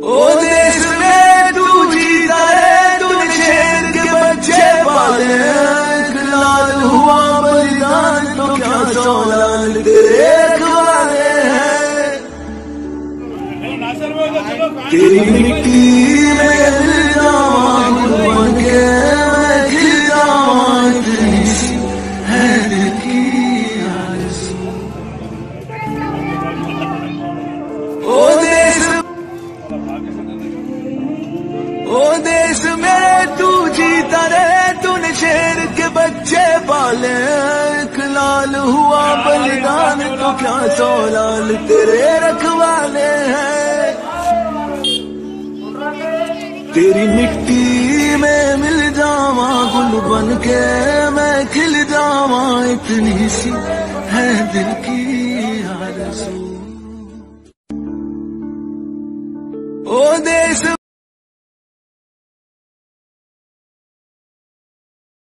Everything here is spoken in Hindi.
ओ देश में तू जीता है तूने शेर के बच्चे पाले लाल हुआ बलिदान तो क्या सौ लाल तेरे रखवाले हैं? तेरी मिट्टी में ओ देश मेरे तू जीता रे तूने शेर के बच्चे पाले लाल हुआ बलिदान तो क्या सौ लाल तेरे रखवाले हैं? तेरी मिट्टी में मिल जावा, गुल बन के मैं खिल जावा, इतनी सी है दिल की। आरज़ू ओ देश